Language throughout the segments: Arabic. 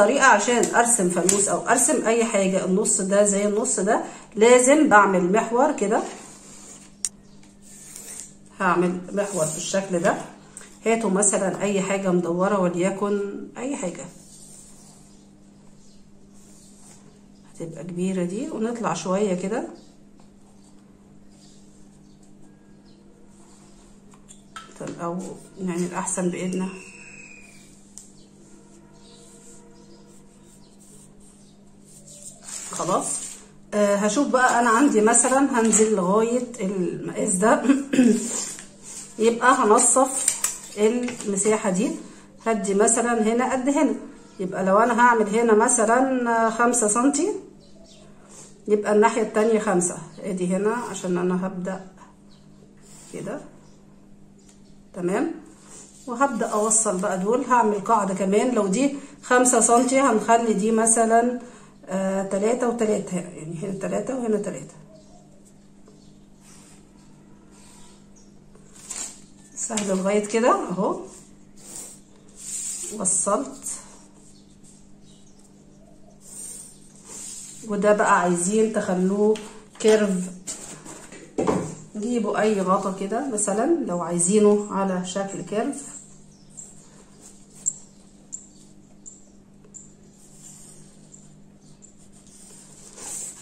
طريقة عشان أرسم فانوس أو أرسم أي حاجة النص ده زي النص ده لازم بعمل محور كده. هعمل محور بالشكل ده. هاتوا مثلا أي حاجة مدورة وليكن أي حاجة. هتبقى كبيرة دي ونطلع شوية كده. أو يعني الاحسن بإيدنا. خلاص. آه هشوف بقى أنا عندي مثلا هنزل لغاية المقاس ده. يبقى هنصف المساحة دي. هدي مثلا هنا قد هنا. يبقى لو أنا هعمل هنا مثلا خمسة سنتي يبقى الناحية التانية خمسة. أدي هنا عشان أنا هبدأ كده. تمام؟ وهبدأ أوصل بقى دول. هعمل قاعدة كمان. لو دي خمسة سنتي هنخلي دي مثلا تلاتة وتلاتة يعني هنا تلاتة وهنا تلاتة. سهل لغاية كده أهو. وصلت. وده بقى عايزين تخلوه curve. جيبوا أي غطا كده مثلا لو عايزينه على شكل curve.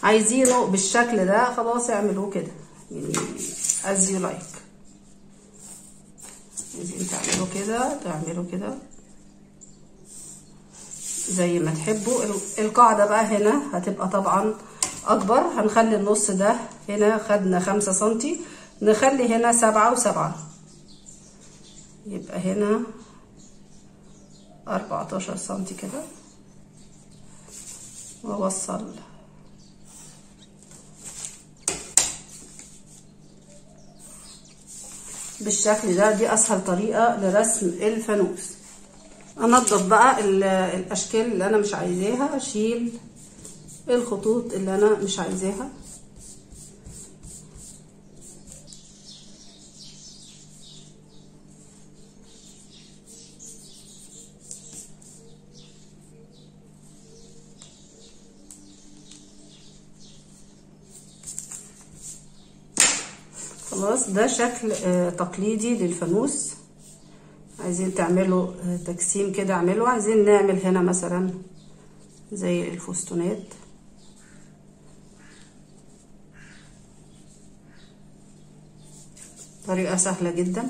عايزينه بالشكل ده خلاص اعملوه كده. يعني as you like. عايزين تعملوا كده تعملوا كده. زي ما تحبوا. القاعدة بقى هنا هتبقى طبعا أكبر. هنخلي النص ده هنا خدنا خمسة سنتي. نخلي هنا سبعة وسبعة. يبقى هنا أربعتاشر سنتي كده. واوصل بالشكل ده دي أسهل طريقة لرسم الفانوس. انضف بقى الأشكال اللي أنا مش عايزاها اشيل الخطوط اللي أنا مش عايزاها. خلاص ده شكل تقليدي للفانوس. عايزين تعملوا تجسيم كده اعملوا. عايزين نعمل هنا مثلا زي الفستونات. طريقة سهلة جدا.